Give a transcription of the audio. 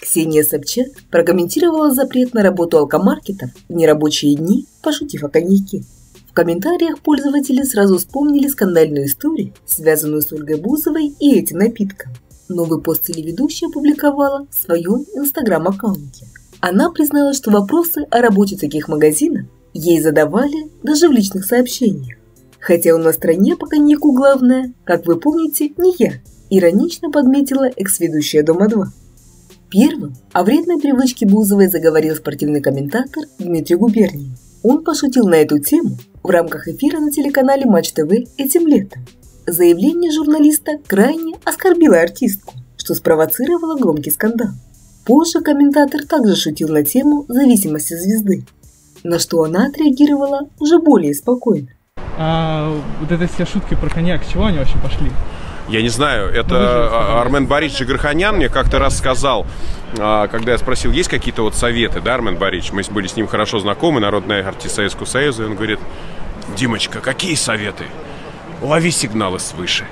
Ксения Собчак прокомментировала запрет на работу алкомаркетов в нерабочие дни, пошутив о коньяке. В комментариях пользователи сразу вспомнили скандальную историю, связанную с Ольгой Бузовой и этим напитком. Новый пост телеведущая опубликовала в своем инстаграм-аккаунте. Она призналась, что вопросы о работе таких магазинов ей задавали даже в личных сообщениях. Хотя у нас в стране по коньяку главное, как вы помните, не я, иронично подметила экс-ведущая Дома-2. Первым о вредной привычке Бузовой заговорил спортивный комментатор Дмитрий Губерниев. Он пошутил на эту тему в рамках эфира на телеканале Матч ТВ этим летом. Заявление журналиста крайне оскорбило артистку, что спровоцировало громкий скандал. Позже комментатор также шутил на тему зависимости звезды, на что она отреагировала уже более спокойно. А вот это все шутки про коньяк, с чего они вообще пошли? Я не знаю, это сказали. Армен Борисович Гарханян мне как-то раз сказал, а, когда я спросил, есть какие-то вот советы, да, Армен Борисович? Мы были с ним хорошо знакомы, народный артист Советского Союза, и он говорит, Димочка, какие советы? Лови сигналы свыше.